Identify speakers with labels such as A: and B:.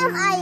A: am I